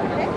Okay.